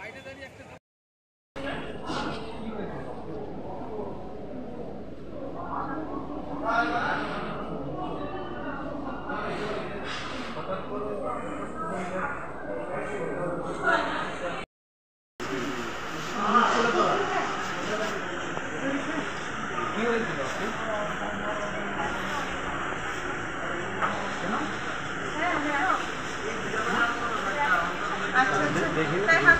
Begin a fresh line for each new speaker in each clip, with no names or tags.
বাইরে
দাঁড়িয়ে একটা देखिए বুঝতে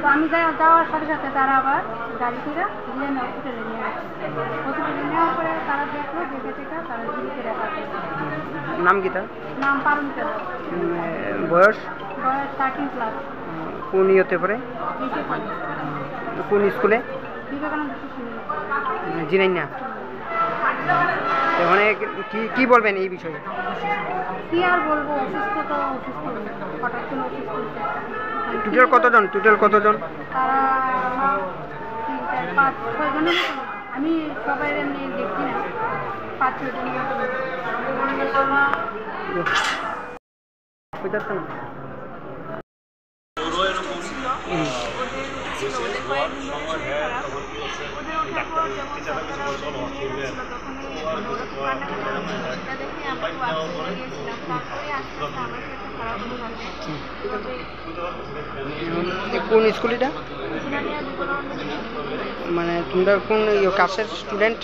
তো আমি যাই- যাওয়ার সাথে সাথে তারা আবার গাড়ি করে জিএন হসপিটালে নিয়ে আসে। হসপিটালে নেওয়ার পরে তারা দেখল দেখে টেকে তারা রেফার করল
নাম কি তার?
নাম পারুন
বয়স?
বয়স থার্টিন প্লাস
কোন ইয়েতে পড়ে? কোন স্কুলে?
বিবেকানন্দ
জিনাই না ওখানে কি কি বলবেন এই বিষয়ে?
কি আর বলব অসুস্থ তো অসুস্থ হঠাৎ করে অসুস্থ হয়েছে
টোটাল কতজন? টোটাল কতজন?
তারা তিন চার পাঁচ ছয় মতো। লোক। আমি সবাই এমনি দেখি না। পাঁচ মতো। লোক।
কোন স্কুল এটা মানে তোমরা কোন ইয়ে কাছের স্টুডেন্ট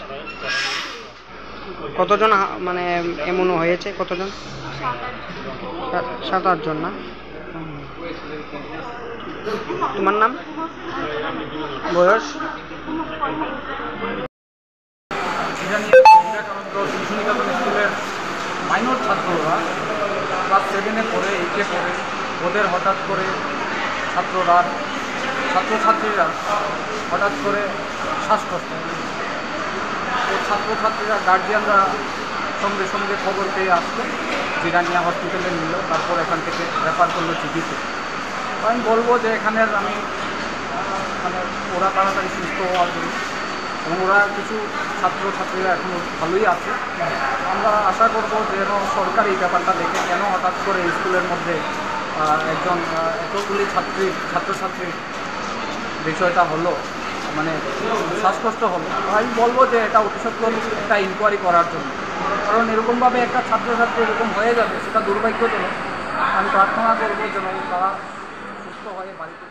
কতজন হা- মানে এমন হয়েছে কতজন? সাত- সাত আটজন না? তোমার নাম? বয়স?
শিশু নিকেতন মাইনর ছাত্ররা ক্লাস সেভেনে পড়ে এইটে পড়ে। ওদের হঠাৎ করে ছাত্ররা, ছাত্রছাত্রীরা হঠাৎ করে শ্বাসকষ্ট। তো ছাত্রছাত্রীরা গার্জিয়ানরা সঙ্গে সঙ্গে খবর পেয়ে আসলো জিরানিয়া হসপিটালে নিল, তারপর এখান থেকে রেফার করল চিকিৎসা আমি বলব যে এখানের আমি মানে ওরা তাড়াতাড়ি সুস্থ হওয়ার জন্য এবং ওরা কিছু ছাত্রছাত্রীরা এখনও ভালোই আছে। আমরা আশা করব যেন সরকার এই ব্যাপারটা দেখে কেন হঠাৎ করে স্কুলের মধ্যে একজন এতগুলি ছাত্রী, ছাত্রছাত্রীর বিষয়টা হলো মানে শ্বাসকষ্ট হলো। আমি বলব যে এটা অতি সত্ত্বর একটা ইনকোয়ারি করার জন্য। কারণ এরকমভাবে একটা ছাত্রছাত্রী এরকম হয়ে যাবে, সেটা দুর্ভাগ্যজনক। আমি প্রার্থনা করব যেন তারা সুস্থ হয়ে বাড়িতে।